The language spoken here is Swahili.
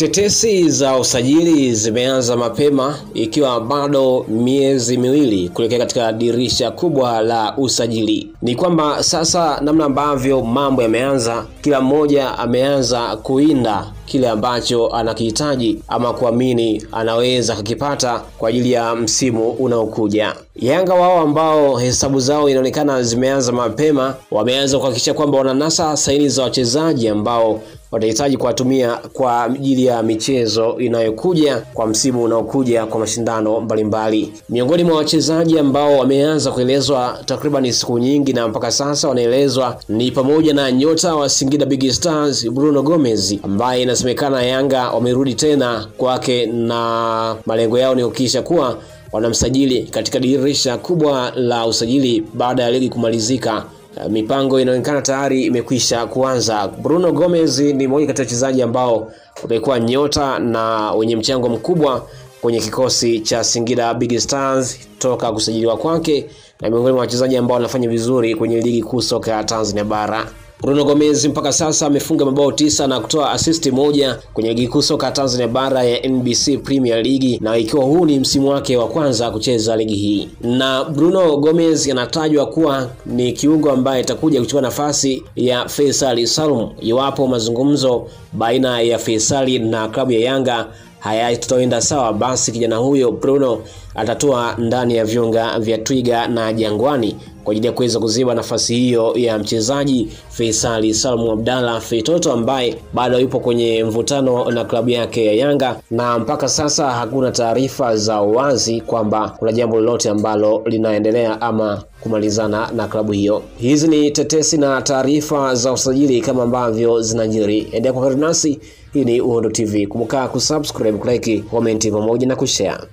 Tetesi za usajili zimeanza mapema ikiwa bado miezi miwili kuelekea katika dirisha kubwa la usajili. Ni kwamba sasa namna ambavyo mambo yameanza, kila mmoja ameanza kuinda kile ambacho anakihitaji ama kuamini anaweza kukipata kwa ajili ya msimu unaokuja. Yanga wao ambao hesabu zao inaonekana zimeanza mapema, wameanza kuhakikisha kwamba wananasa saini za wachezaji ambao watahitaji kuwatumia kwa ajili ya michezo inayokuja kwa msimu unaokuja kwa mashindano mbalimbali. Miongoni mwa wachezaji ambao wameanza kuelezwa takriban siku nyingi na mpaka sasa wanaelezwa ni pamoja na nyota wa Singida Big Stars Bruno Gomez ambaye inasemekana Yanga wamerudi tena kwake na malengo yao ni kuhakikisha kuwa wanamsajili katika dirisha kubwa la usajili baada ya ligi kumalizika. Mipango inaonekana tayari imekwisha kuanza. Bruno Gomez ni mmoja kati ya wachezaji ambao wamekuwa nyota na wenye mchango mkubwa kwenye kikosi cha Singida Big Stars toka kusajiliwa kwake, na miongoni mwa wachezaji ambao wanafanya vizuri kwenye ligi kuu soka ya Tanzania bara. Bruno Gomez mpaka sasa amefunga mabao tisa na kutoa asisti moja kwenye ligi kuu soka Tanzania bara ya NBC Premier League, na ikiwa huu ni msimu wake wa kwanza kucheza ligi hii. Na Bruno Gomez anatajwa kuwa ni kiungo ambaye itakuja kuchukua nafasi ya Faisal Salum iwapo mazungumzo baina ya Faisal na klabu ya Yanga hayatoenda sawa, basi kijana huyo Bruno atatua ndani ya viunga vya Twiga na Jangwani kwa ajili ya kuweza kuziba nafasi hiyo ya mchezaji Faisal Salmu Abdalla Feitoto ambaye bado yupo kwenye mvutano na klabu yake ya Yanga, na mpaka sasa hakuna taarifa za uwazi kwamba kuna jambo lolote ambalo linaendelea ama kumalizana na klabu hiyo. Hizi ni tetesi na taarifa za usajili kama ambavyo zinajiri. Endelea kwa karibu nasi. Hii ni Uhondo TV. Kumbuka kusubscribe, kulike, comment pamoja na kushare.